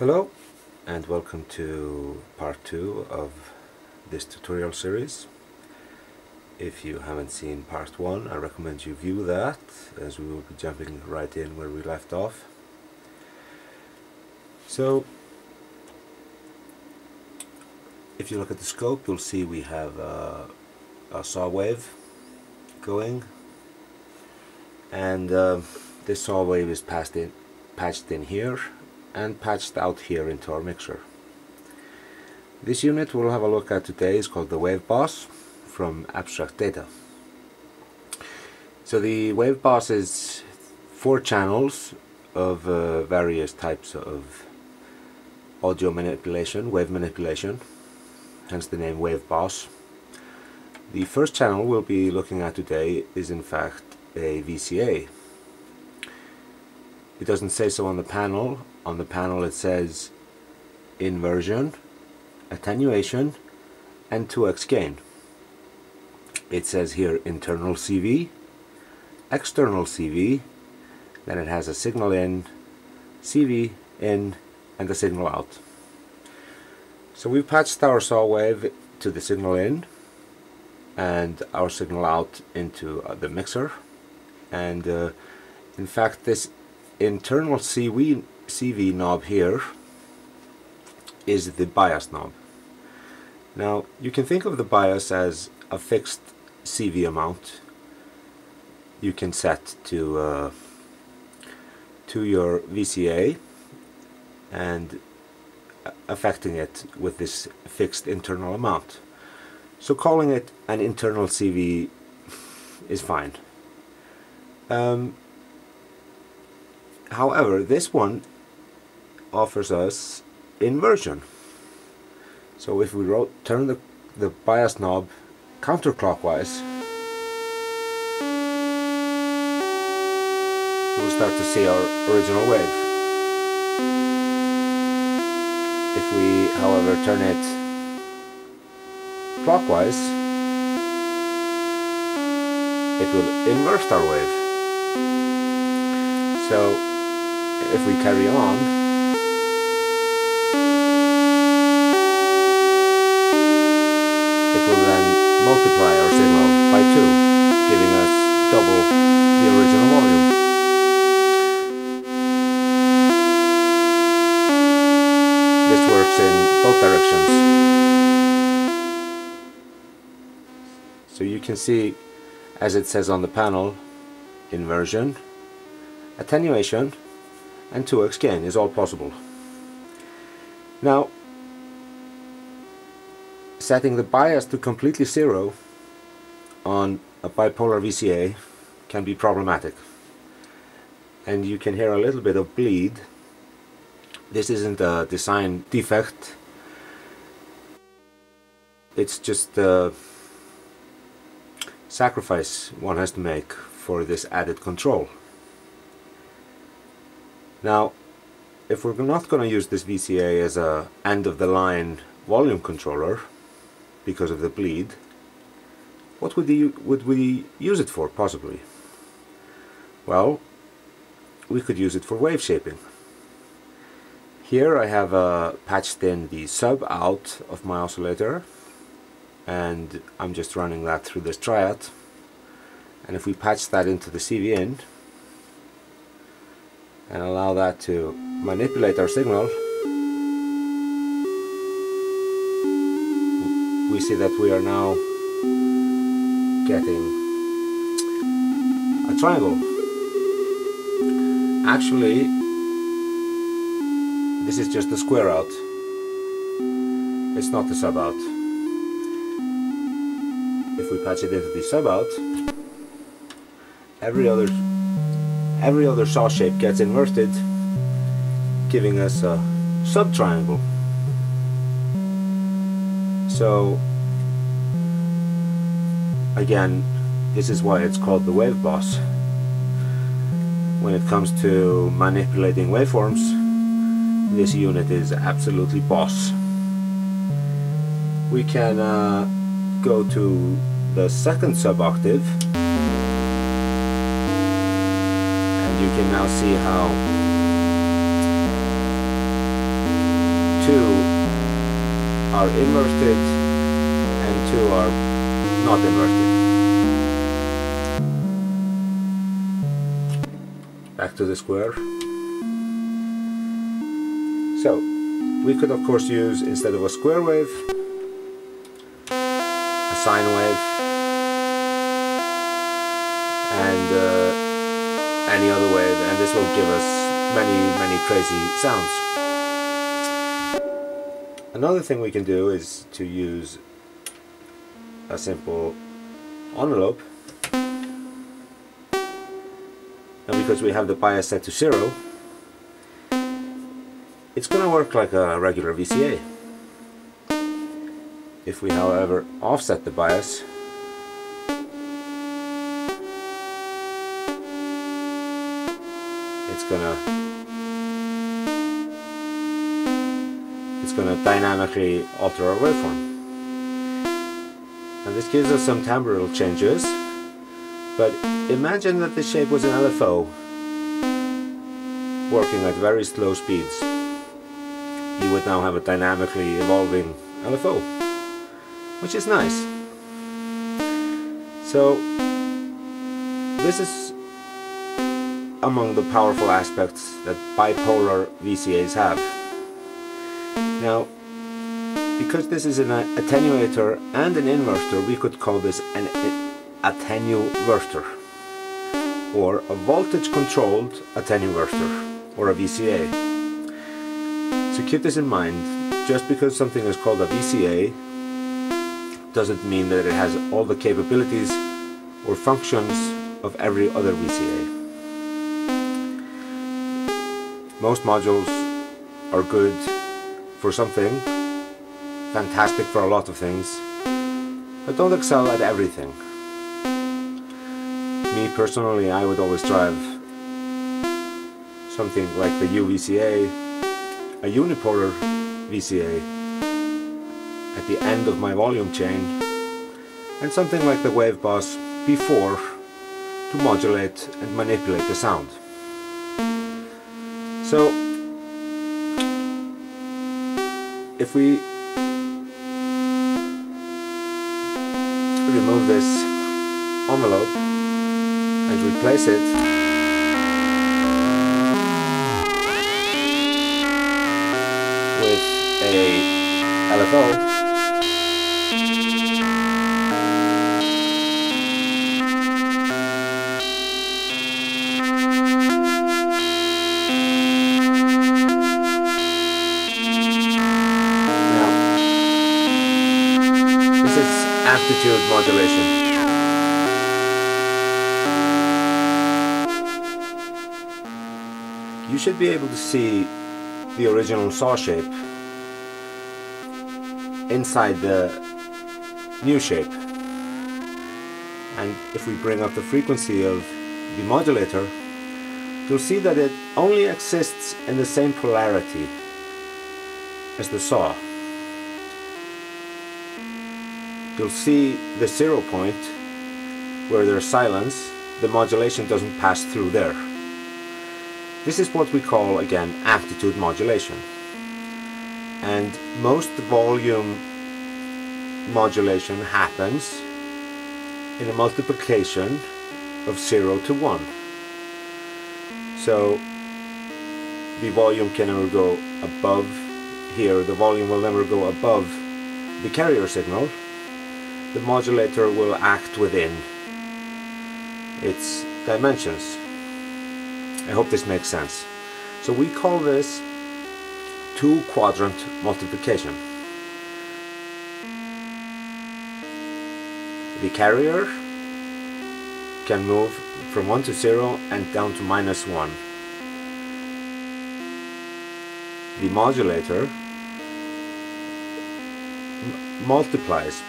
Hello and welcome to part 2 of this tutorial series. If you haven't seen part 1 I recommend you view that as we will be jumping right in where we left off. So if you look at the scope you'll see we have a, a saw wave going and uh, this saw wave is passed in, patched in here and patched out here into our mixer. This unit we'll have a look at today is called the Wave Boss from Abstract Data. So the Wave Boss is four channels of uh, various types of audio manipulation, wave manipulation, hence the name Wave Boss. The first channel we'll be looking at today is in fact a VCA. It doesn't say so on the panel. On the panel it says inversion, attenuation and 2x gain. It says here internal CV, external CV, then it has a signal in, CV in and the signal out. So we've patched our saw wave to the signal in and our signal out into uh, the mixer and uh, in fact this internal CV, CV knob here is the bias knob. Now you can think of the bias as a fixed CV amount you can set to uh, to your VCA and affecting it with this fixed internal amount. So calling it an internal CV is fine. Um, however, this one offers us inversion. So if we turn the, the bias knob counterclockwise, we'll start to see our original wave. If we, however, turn it clockwise, it will invert our wave. So if we carry on, will then multiply our signal by 2, giving us double the original volume. This works in both directions. So you can see, as it says on the panel, inversion attenuation and 2x gain is all possible. Now setting the bias to completely zero on a bipolar VCA can be problematic and you can hear a little bit of bleed. This isn't a design defect it's just a sacrifice one has to make for this added control. Now, if we're not going to use this VCA as a end-of-the-line volume controller because of the bleed, what would, the, would we use it for, possibly? Well, we could use it for wave shaping. Here I have uh, patched in the sub out of my oscillator and I'm just running that through this Triatt and if we patch that into the CV in and allow that to manipulate our signal we see that we are now getting a triangle. Actually this is just the square out. It's not the sub out. If we patch it into the sub out every other every other saw shape gets inverted giving us a subtriangle so again this is why it's called the wave boss. When it comes to manipulating waveforms this unit is absolutely boss. We can uh, go to the second sub-octave. And you can now see how two are inverted and two are not inverted. Back to the square. So, we could of course use, instead of a square wave, a sine wave, and uh, any other wave, and this will give us many, many crazy sounds. Another thing we can do is to use a simple envelope. And because we have the bias set to zero it's going to work like a regular VCA if we however offset the bias it's gonna it's gonna dynamically alter our waveform. And this gives us some timbral changes but imagine that the shape was an LFO working at very slow speeds. You would now have a dynamically evolving LFO which is nice. So this is among the powerful aspects that bipolar VCAs have now because this is an attenuator and an inverter, we could call this an attenuverter or a voltage controlled attenuverter or a VCA. So keep this in mind, just because something is called a VCA doesn't mean that it has all the capabilities or functions of every other VCA. Most modules are good for something fantastic for a lot of things, but don't excel at everything. Me personally, I would always drive something like the UVCA, a unipolar VCA, at the end of my volume chain, and something like the Wave Boss before to modulate and manipulate the sound. So, if we remove this envelope and replace it with a LFO You should be able to see the original saw shape inside the new shape. And if we bring up the frequency of the modulator, you'll see that it only exists in the same polarity as the saw you'll see the zero point where there's silence, the modulation doesn't pass through there. This is what we call, again, amplitude modulation. And most volume modulation happens in a multiplication of 0 to 1. So the volume can never go above here, the volume will never go above the carrier signal the modulator will act within its dimensions. I hope this makes sense. So we call this two quadrant multiplication. The carrier can move from 1 to 0 and down to minus 1. The modulator multiplies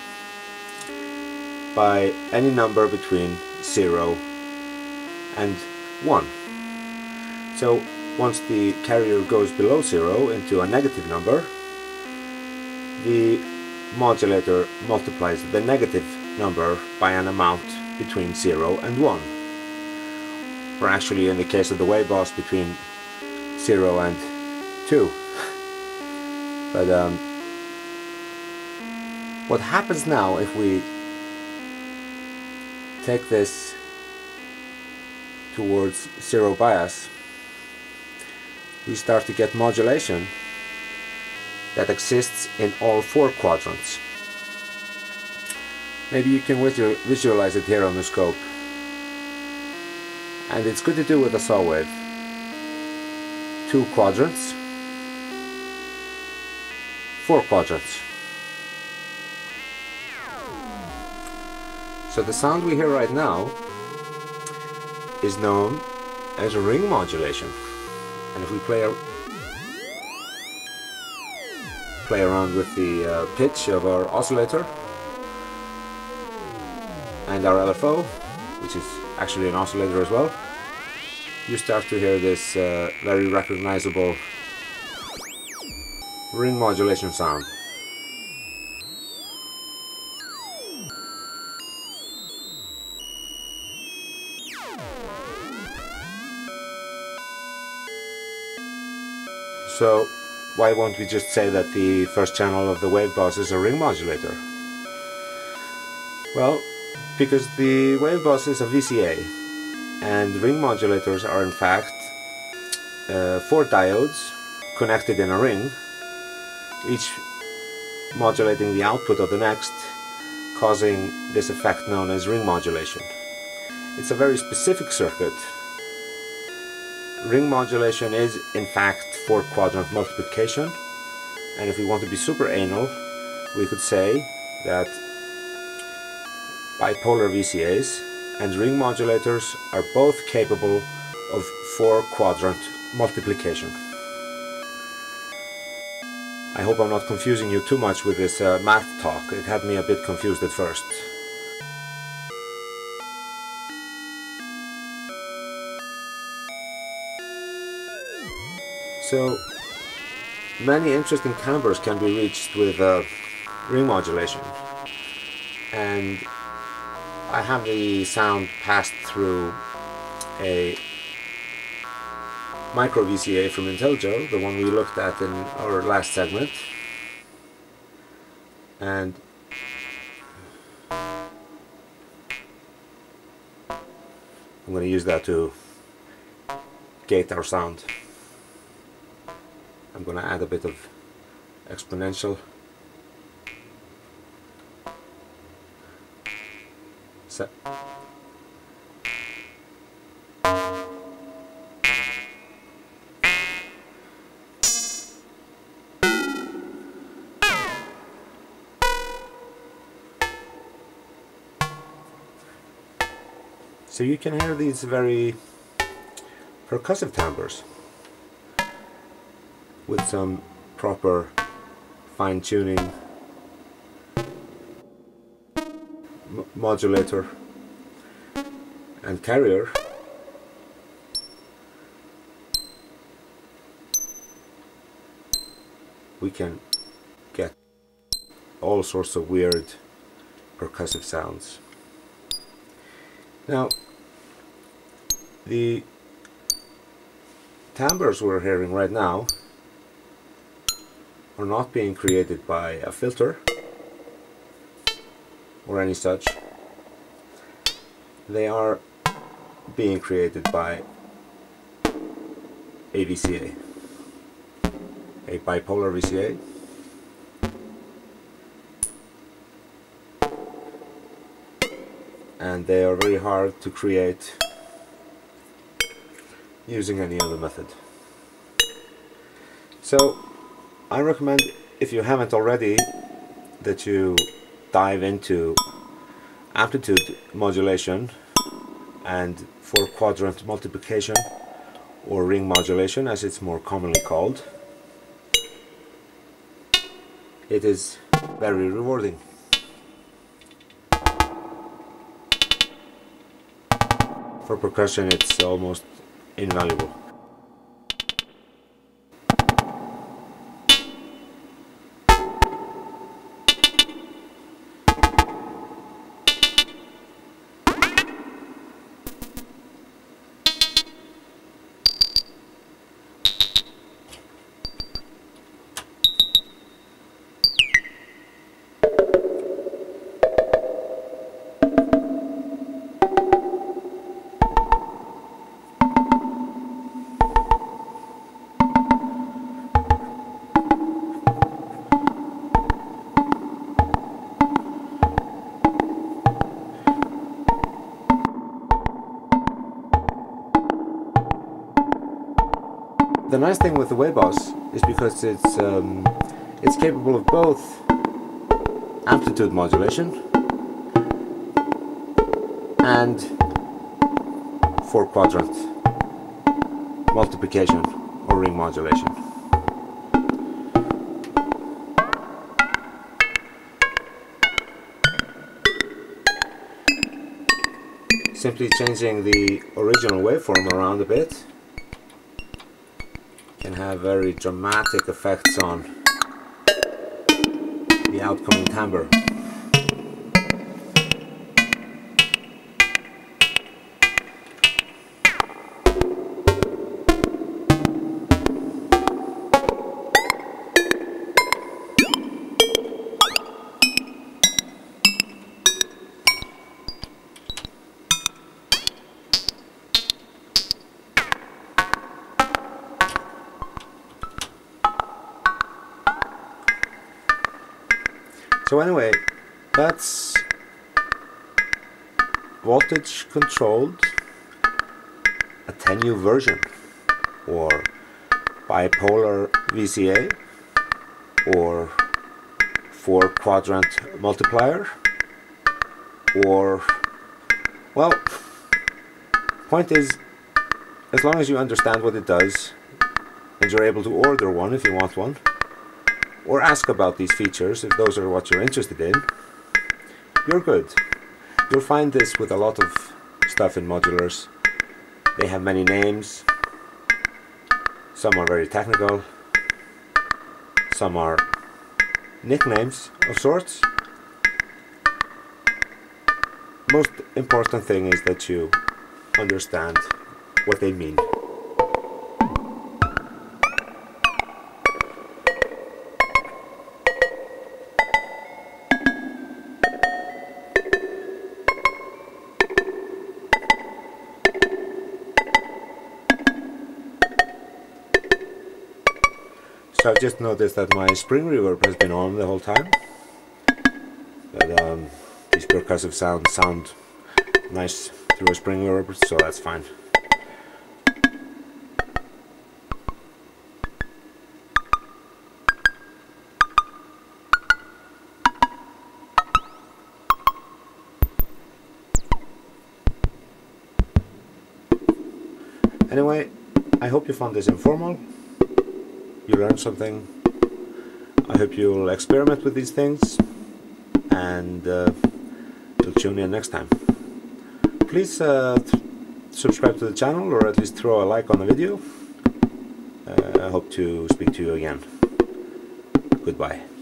by any number between 0 and 1. So once the carrier goes below 0 into a negative number, the modulator multiplies the negative number by an amount between 0 and 1. Or actually in the case of the wave boss between 0 and 2. But um, what happens now if we take this towards zero bias, we start to get modulation that exists in all four quadrants. Maybe you can visualize it here on the scope. And it's good to do with a saw wave. Two quadrants, four quadrants. So the sound we hear right now is known as a ring modulation. And if we play a, play around with the uh, pitch of our oscillator and our LFO, which is actually an oscillator as well, you start to hear this uh, very recognizable ring modulation sound. So why won't we just say that the first channel of the wave boss is a ring modulator? Well, because the wave boss is a VCA and ring modulators are in fact uh, four diodes connected in a ring each modulating the output of the next, causing this effect known as ring modulation. It's a very specific circuit. Ring modulation is in fact four quadrant multiplication and if we want to be super anal we could say that bipolar VCAs and ring modulators are both capable of four quadrant multiplication. I hope I'm not confusing you too much with this uh, math talk. It had me a bit confused at first. So, many interesting timbres can be reached with uh, ring modulation. And I have the sound passed through a micro VCA from Intellijel, the one we looked at in our last segment. And I'm going to use that to gate our sound. I'm going to add a bit of exponential. Set. So you can hear these very percussive timbres with some proper fine-tuning modulator and carrier. We can get all sorts of weird percussive sounds. Now the timbres we're hearing right now are not being created by a filter or any such. They are being created by a VCA, a bipolar VCA. And they are very hard to create using any other method. So I recommend if you haven't already that you dive into amplitude modulation and four quadrant multiplication or ring modulation as it's more commonly called. It is very rewarding. For percussion it's almost invaluable. Nice thing with the Wave-Boss is because it's um, it's capable of both amplitude modulation and four quadrant multiplication or ring modulation. Simply changing the original waveform around a bit can have very dramatic effects on the outcoming timbre. So anyway, that's voltage controlled attenuate version or bipolar VCA or four quadrant multiplier or well point is as long as you understand what it does and you're able to order one if you want one or ask about these features if those are what you're interested in, you're good. You'll find this with a lot of stuff in modulars. They have many names. Some are very technical. Some are nicknames of sorts. Most important thing is that you understand what they mean. So I've just noticed that my spring reverb has been on the whole time. But um, these percussive sounds sound nice through a spring reverb, so that's fine. Anyway, I hope you found this informal you learned something. I hope you'll experiment with these things and uh, you'll tune in next time. Please uh, subscribe to the channel or at least throw a like on the video. Uh, I hope to speak to you again. Goodbye.